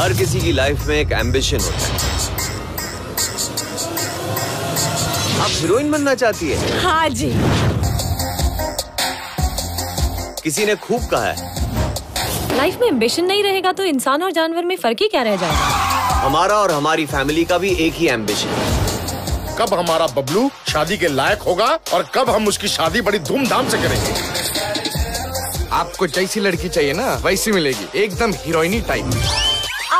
हर किसी की लाइफ में एक एम्बिशन होता है। आप हीरोइन बनना चाहती है? हाँ जी। किसी ने खूब कहा है। लाइफ में एम्बिशन नहीं रहेगा तो इंसान और जानवर में फ़र्क ही क्या रह जाएगा? हमारा और हमारी फैमिली का भी एक ही एम्बिशन है कब हमारा बबलू शादी के लायक होगा और कब हम उसकी शादी बड़ी धूमधाम से करेंगे? आपको जैसी लड़की चाहिए ना वैसी मिलेगी। एकदम हीरोइनी टाइप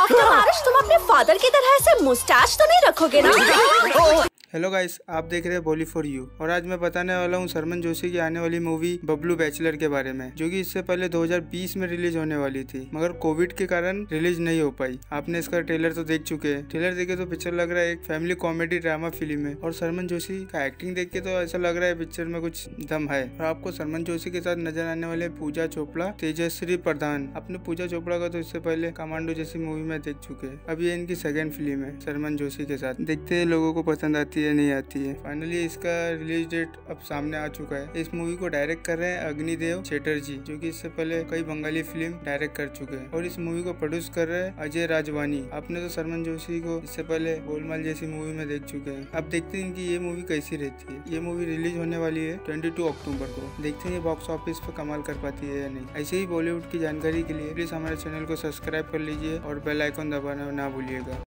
आफ्टर मैरिज तुम अपने फादर की तरह से मुस्टैच तो नहीं रखोगे ना? हेलो गाइस आप देख रहे हैं बोली फॉर यू और आज मैं बताने वाला हूँ सरमन जोशी की आने वाली मूवी बबलू बैचलर के बारे में, जो कि इससे पहले 2020 में रिलीज़ होने वाली थी, मगर कोविड के कारण रिलीज़ नहीं हो पाई। आपने इसका ट्रेलर तो देख चुके हैं। ट्रेलर देखे तो पिक्चर लग रहा है एक फैमिली कॉमेडी ड्रामा फ़िल्म है। और सरमन जोशी का एक्टिंग देख के तो ऐसा लग रहा है पिक्चर में कुछ दम है। और आपको सरमन जोशी के साथ नज़र आने वाले पूजा चोपड़ा तेजस्वी प्रधान। अपने पूजा चोपड़ा का तो इससे पहले कमांडो जैसी मूवी में देख चुके हैं। अब ये इनकी सेकेंड फ़िल्म है सरमन जोशी के साथ। देखते हैं लोगों को पसंद आती है नहीं आती है। फाइनली इसका रिलीज़ डेट अब सामने आ चुका है। इस मूवी को डायरेक्ट कर रहे हैं अग्निदेव चैटर्जी, जो कि इससे पहले कई बंगाली फ़िल्म डायरेक्ट कर चुके हैं। और इस मूवी को प्रोड्यूस कर रहे हैं अजय राजवानी। आपने तो सरमन जोशी को इससे पहले गोलमाल जैसी मूवी में देख चुके हैं। अब देखते हैं इनकी ये मूवी कैसी रहती है। ये मूवी रिलीज़ होने वाली है ट्वेंटी अक्टूबर को। देखते हैं ये बॉक्स ऑफ़िस पे कमाल कर पाती है या नहीं। ऐसे ही बॉलीवुड की जानकारी के लिए प्लीज़ हमारे चैनल को सब्सक्राइब कर लीजिए और बेल आइकन दबाना ना भूलिएगा।